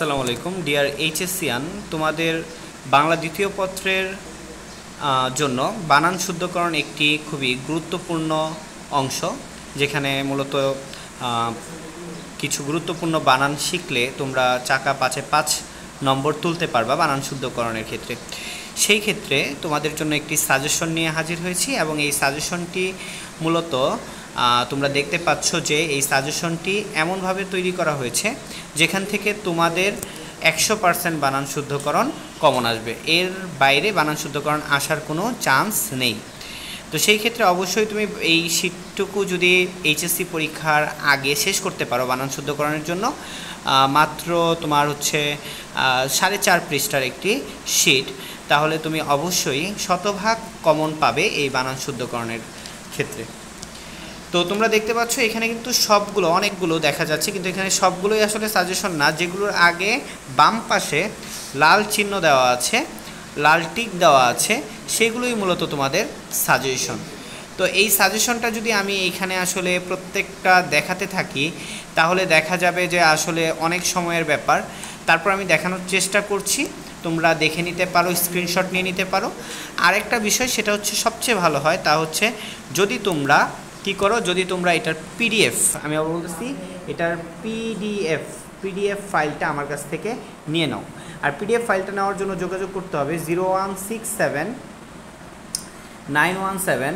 আসসালামু আলাইকুম। ডিয়ার এইচএসসিয়ান তোমাদের বাংলা দ্বিতীয় পত্রের জন্য বানান শুদ্ধকরণ একটি খুবই গুরুত্বপূর্ণ অংশ, যেখানে মূলত কিছু গুরুত্বপূর্ণ বানান শিখলে তোমরা চাকা পাঁচে পাঁচ নম্বর তুলতে পারবা বানান শুদ্ধকরণের ক্ষেত্রে। সেই ক্ষেত্রে তোমাদের জন্য একটি সাজেশন নিয়ে হাজির হয়েছি এবং এই সাজেশনটি মূলত তোমরা দেখতে পাচ্ছ যে এই সাজেশনটি এমনভাবে তৈরি করা হয়েছে, যেখান থেকে তোমাদের একশো পার্সেন্ট বানান শুদ্ধকরণ কমন আসবে। এর বাইরে বানান শুদ্ধকরণ আসার কোনো চান্স নেই। তো সেই ক্ষেত্রে অবশ্যই তুমি এই শীটটুকু যদি এইচএসসি পরীক্ষার আগে শেষ করতে পারো বানান শুদ্ধকরণের জন্য মাত্র তোমার হচ্ছে সাড়ে চার পৃষ্ঠার একটি শীট তাহলে তুমি অবশ্যই শতভাগ কমন পাবে এই বানান শুদ্ধকরণের ক্ষেত্রে। তো তোমরা দেখতে পাচ্ছ, এখানে কিন্তু সবগুলো, অনেকগুলো দেখা যাচ্ছে, কিন্তু এখানে সবগুলোই আসলে সাজেশন না। যেগুলোর আগে বাম পাশে লাল চিহ্ন দেওয়া আছে, লাল টিক দেওয়া আছে, সেগুলোই মূলত তোমাদের সাজেশন তো এই সাজেশনটা যদি আমি এইখানে আসলে প্রত্যেকটা দেখাতে থাকি, তাহলে দেখা যাবে যে আসলে অনেক সময়ের ব্যাপার। তারপর আমি দেখানোর চেষ্টা করছি, তোমরা দেখে নিতে পারো স্ক্রিনশট নিয়ে নিতে পারো। আরেকটা বিষয়, সেটা হচ্ছে সবচেয়ে ভালো হয়, তা হচ্ছে যদি তোমরা কি করো? যদি তোমরা এটার পিডিএফ আমি আবার বলতেছি, এটার পিডিএফ পিডিএফ ফাইলটা আমার কাছ থেকে নিয়ে নাও। আর পিডিএফ ফাইলটা নেওয়ার জন্য যোগাযোগ করতে হবে zero one six seven nine one seven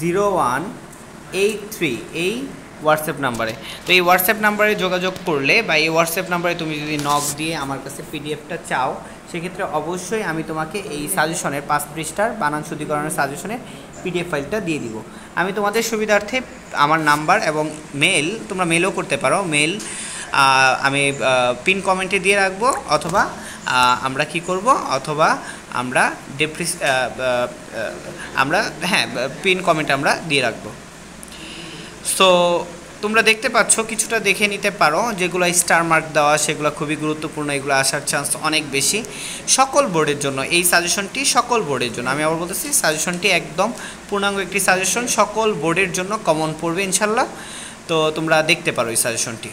zero one eight three এই হোয়াটসঅ্যাপ নাম্বারে। তো এই হোয়াটসঅ্যাপ নাম্বারে যোগাযোগ করলে বা এই হোয়াটসঅ্যাপ নাম্বারে তুমি যদি নক দিয়ে আমার কাছে পিডিএফটা চাও সেক্ষেত্রে অবশ্যই আমি তোমাকে এই সাজেশনের পাঁচ পৃষ্ঠার বানান শুদ্ধিকরণের সাজেশনের পিডিএফ ফাইলটা দিয়ে দিব। আমি তোমাদের সুবিধার্থে আমার নাম্বার এবং মেল তোমরা মেলও করতে পারো। মেল আমি পিন কমেন্টে দিয়ে রাখব অথবা আমরা কি করব? অথবা আমরা ডেপ্রিস আমরা হ্যাঁ পিন কমেন্ট আমরা দিয়ে রাখব। সো তোমরা দেখতে পাচ্ছ, কিছুটা দেখে নিতে পারো যেগুলো স্টার মার্ক দেওয়া, সেগুলো খুবই গুরুত্বপূর্ণ, এগুলো আসার চান্স অনেক বেশি। সকল বোর্ডের জন্য, এই সাজেশনটি সকল বোর্ডের জন্য। আমি আবার বলতেছি সাজেশনটি একদম পূর্ণাঙ্গ একটি সাজেশন সকল বোর্ডের জন্য কমন পড়বে ইনশাল্লাহ তো তোমরা দেখতে পারো এই সাজেশনটি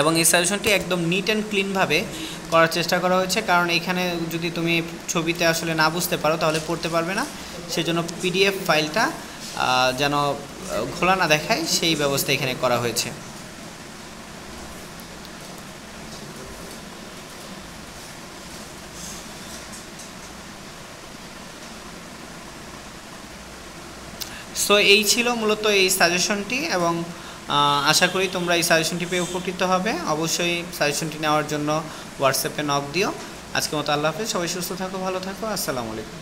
এবং এই সাজেশনটি একদম নিট অ্যান্ড ক্লিনভাবে করার চেষ্টা করা হয়েছে, কারণ এখানে যদি তুমি ছবিতে আসলে না বুঝতে পারো, তাহলে পড়তে পারবে না। সেজন্য পিডিএফ ফাইলটা যেন খোলা না দেখায়, সেই ব্যবস্থা এখানে করা হয়েছে। সো এই ছিল মূলত এই সাজেশনটি এবং আশা করি তোমরা এই সাজেশনটি পেয়ে উপকৃত হবে। অবশ্যই সাজেশনটি নেওয়ার জন্য হোয়াটসঅ্যাপে নক দিও। আজকে মতো আল্লাহ হাফেজ। সবাই সুস্থ থাকো, ভালো থাকো। আসসালামু আলাইকুম।